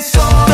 So.